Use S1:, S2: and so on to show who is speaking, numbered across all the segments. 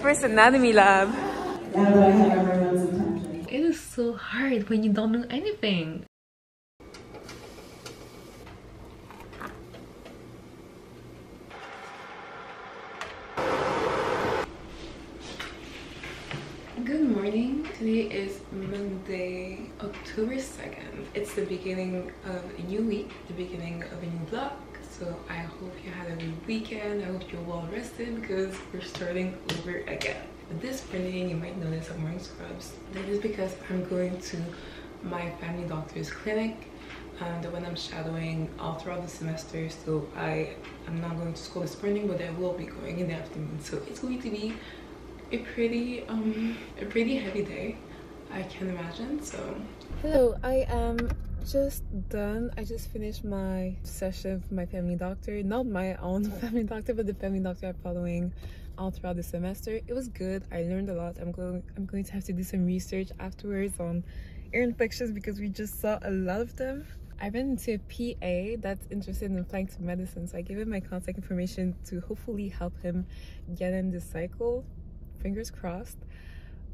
S1: First anatomy lab.
S2: Now that I have everyone's attention.
S1: It is so hard when you don't know anything. Good morning. Today is Monday, October 2nd. It's the beginning of a new week, the beginning of a new vlog. So I hope you had a good weekend. I hope you're well rested because we're starting over again. But this morning, you might notice I'm wearing scrubs. That is because I'm going to my family doctor's clinic, um, the one I'm shadowing all throughout the semester. So I am not going to school this morning, but I will be going in the afternoon. So it's going to be a pretty um a pretty heavy day i can imagine so hello i am just done. I just finished my session with my family doctor. Not my own family doctor but the family doctor i'm following all throughout the semester. It was good. I learned a lot. I'm going i'm going to have to do some research afterwards on ear infections because we just saw a lot of them. I ran into a PA that's interested in applying to medicine, so I gave him my contact information to hopefully help him get in the cycle. Fingers crossed.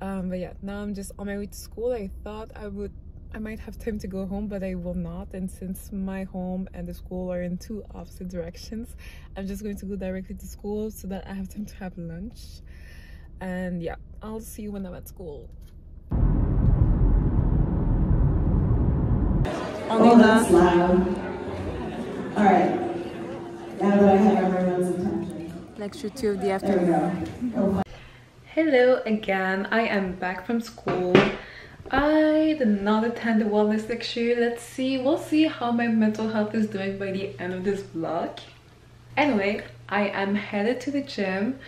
S1: Um but yeah now i'm just on my way to school. I thought i would i might have time to go home but i will not and since my home and the school are in two opposite directions i'm just going to go directly to school so that i have time to have lunch and yeah i'll see you when i'm at school
S2: Oh, that's loud. All right. Now that I have everyone's attention.
S1: lecture two of the afternoon.
S2: Oh,
S1: Hello again, I am back from school. I did not attend the wellness lecture. Let's see, we'll see how my mental health is doing by the end of this vlog. Anyway, I am headed to the gym.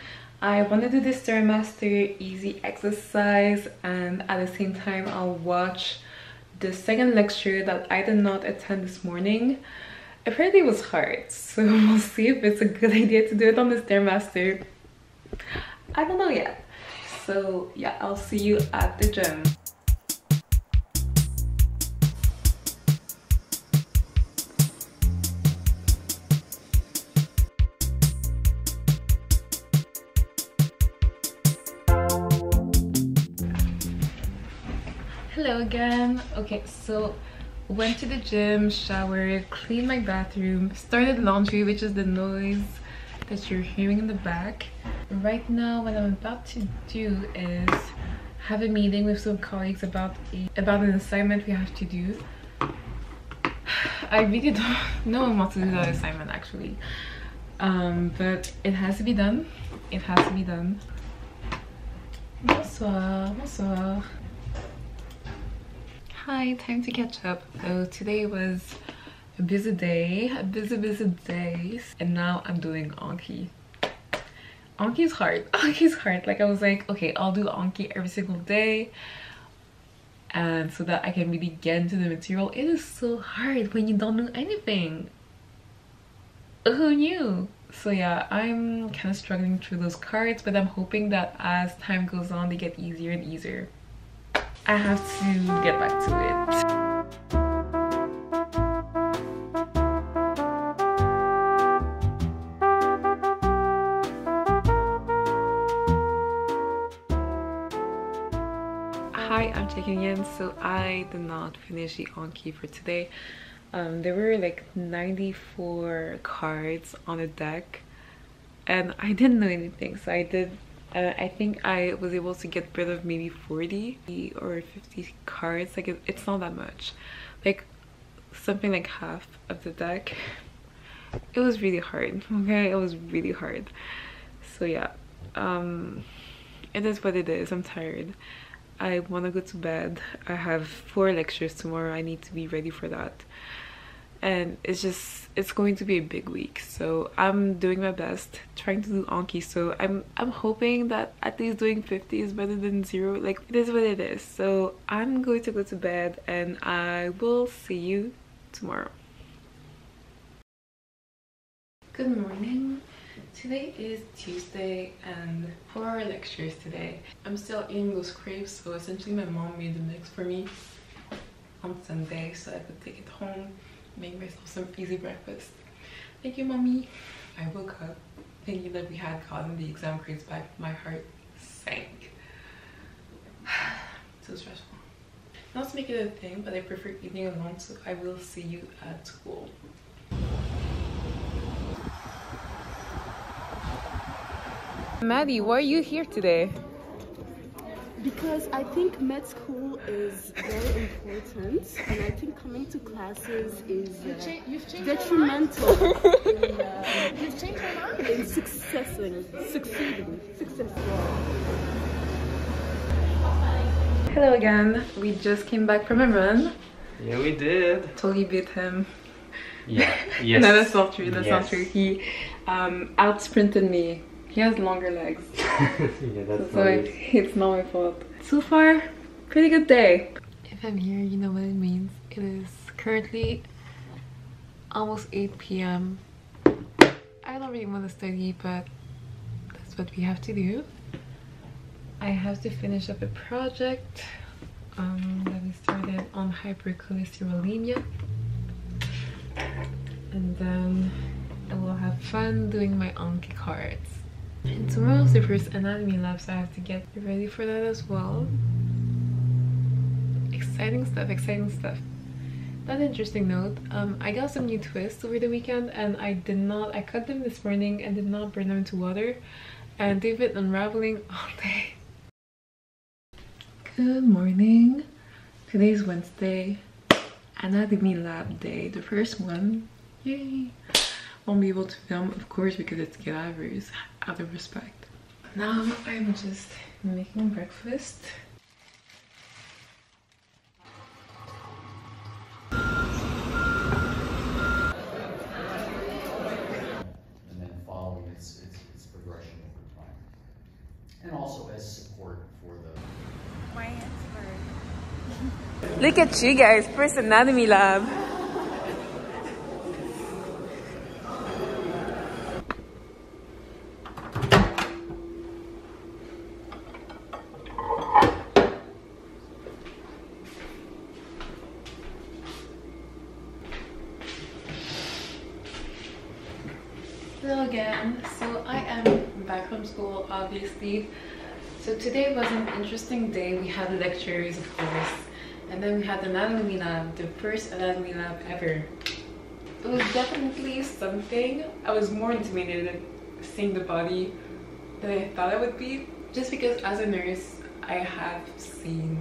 S1: I want to do this Stairmaster easy exercise and at the same time I'll watch the second lecture that I did not attend this morning. Apparently it was hard, so we'll see if it's a good idea to do it on the Stairmaster. I don't know yet. So yeah, I'll see you at the gym. Hello again. Okay, so went to the gym, showered, cleaned my bathroom, started laundry, which is the noise that you're hearing in the back. Right now, what I'm about to do is have a meeting with some colleagues about a, about an assignment we have to do. I really don't know wants to do that assignment actually. Um, but it has to be done. It has to be done. Bonsoir, bonsoir. Hi, time to catch up. So today was a busy day, a busy, busy day. And now I'm doing Anki. Anki is hard. Anki is hard. Like I was like, okay, I'll do Anki every single day. And so that I can really get into the material. It is so hard when you don't know anything. Who knew? So yeah, I'm kind of struggling through those cards, but I'm hoping that as time goes on, they get easier and easier. I have to get back to it. Hi, I'm checking in. So I did not finish the Anki for today. Um, there were like 94 cards on the deck and I didn't know anything. So I did uh, I think I was able to get rid of maybe 40 or 50 cards. Like it, it's not that much. Like something like half of the deck. It was really hard okay? It was really hard. So yeah. Um it is what it is. I'm tired. I want to go to bed. I have four lectures tomorrow. I need to be ready for that and it's just it's going to be a big week. So i'm doing my best trying to do anki so i'm i'm hoping that at least doing 50 is better than zero. Like it is what it is. So i'm going to go to bed and i will see you tomorrow. Good morning. Today is tuesday and for our lectures today? I'm still eating those crepes so essentially my mom made the mix for me on sunday so i could take it home make myself some easy breakfast. Thank you, mommy. I woke up thinking that we had gotten the exam grades back. My heart sank. so stressful. Not to make it a thing, but I prefer eating alone, so I will see you at school. Maddie, why are you here today?
S3: Because I think med school is very important, and I think coming to classes is uh, detrimental in, uh,
S4: You've changed your mind?
S3: in successing, succeeding, successful.
S1: Hello again. We just came back from a run.
S5: Yeah, we did.
S1: Totally beat him.
S5: Yeah. Yes.
S1: no, that's not true. That's not true. He um, out sprinted me. He has longer legs.
S5: yeah, that's
S1: So
S5: nice.
S1: it's not my fault. So far, pretty good day. If I'm here, you know what it means. It is currently almost 8 p.m. I don't really want to study, but that's what we have to do. I have to finish up a project um, that we started on hypercholesterolemia. And then I will have fun doing my Anki cards. And tomorrow's the first anatomy lab, so I have to get ready for that as well. Exciting stuff, exciting stuff. That interesting note, um, I got some new twists over the weekend and I did not, I cut them this morning and did not burn them into water and they've been unraveling all day. Good morning. Today's Wednesday, anatomy lab day, the first one. Yay! Won't be able to film, of course, because it's cadavers, out of respect. Now I'm just making breakfast.
S6: and then following its, its, its progression over time. And also as support for the
S4: My hands burn.
S1: Look at you guys, first anatomy lab. Hello again. So I am back from school, obviously. So today was an interesting day. We had lectures, of course, and then we had the anatomy lab, the first anatomy lab ever. It was definitely something. I was more intimidated seeing the body than I thought I would be, just because as a nurse, I have seen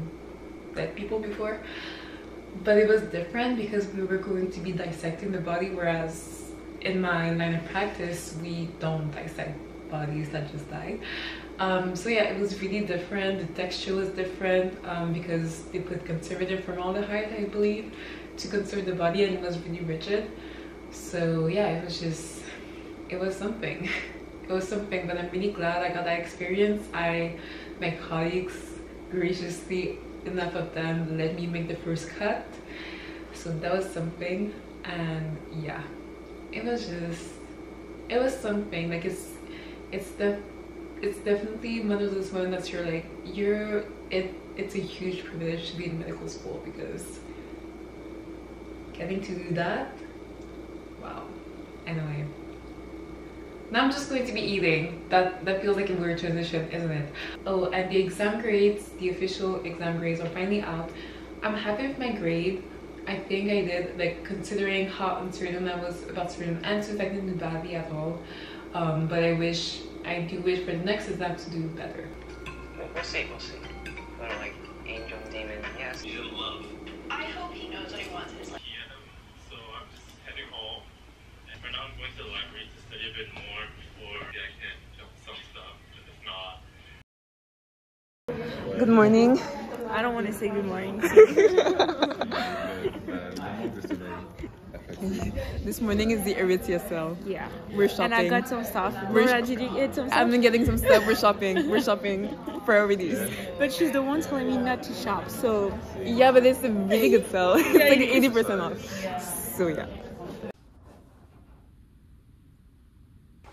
S1: dead people before, but it was different because we were going to be dissecting the body, whereas in my line of practice, we don't dissect bodies that just died. Um, so yeah, it was really different. The texture was different um, because they put conservative formaldehyde, I believe, to conserve the body, and it was really rigid. So yeah, it was just, it was something. it was something, but I'm really glad I got that experience. I, my colleagues, graciously enough of them let me make the first cut. So that was something, and yeah, it was just, it was something. Like it's, it's the it's definitely one of those moments you're like you're it it's a huge privilege to be in medical school because getting to do that wow. Anyway. Now i'm just going to be eating. That that feels like a weird transition isn't it? Oh and the exam grades the official exam grades are finally out. I'm happy with my grade i think i did like considering how uncertain i was about certain answers i didn't do badly at all um, but i wish I do wish for the next exam to do better.
S7: We'll, we'll see, we'll see. Kind of like angel, demon, yes.
S8: He's in love.
S4: I hope he knows what he wants in his life.
S8: Yeah, so I'm just heading home. And for now, I'm going to the library to study a bit more before I can jump some stuff. But if not,
S1: Good morning.
S3: I don't want to say good morning.
S1: This morning is the Aritzia sale.
S3: yeah.
S1: We're shopping.
S3: And I got some stuff.
S1: We're
S3: Laura,
S1: sh-
S3: did you get some stuff?
S1: I've been getting some stuff. We're shopping. We're shopping priorities.
S3: But she's the one telling me not to shop, so
S1: Yeah, but it's a really good sale. It's
S3: Yeah,
S1: like eighty percent off. So yeah.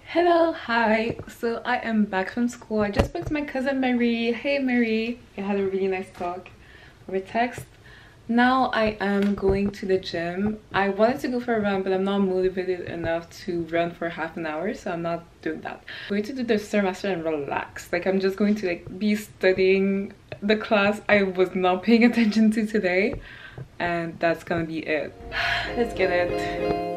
S1: Hello, hi. So I am back from school. I just spoke to my cousin Marie. Hey Marie. I had a really nice talk over text. Now I am going to the gym. I wanted to go for a run, but I'm not motivated enough to run for half an hour, so I'm not doing that. I'm going to do the Stairmaster and relax. Like I'm just going to like be studying the class I was not paying attention to today, and that's gonna be it. Let's get it.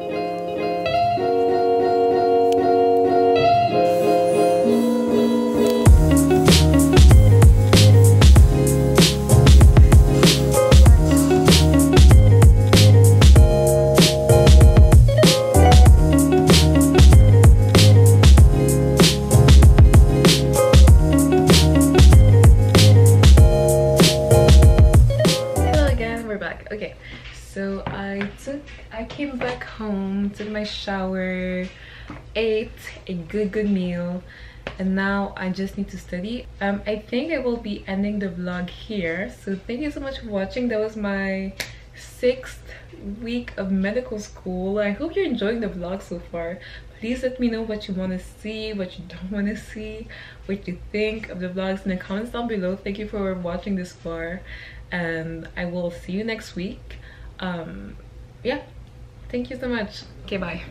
S1: My shower, ate a good good meal and now I just need to study. Um, I think I will be ending the vlog here. So thank you so much for watching. That was my sixth week of medical school. I hope you're enjoying the vlog so far. Please let me know what you want to see, what you don't want to see, what you think of the vlogs in the comments down below. Thank you for watching this far and I will see you next week. Um, yeah, Thank you so much. Okay, bye.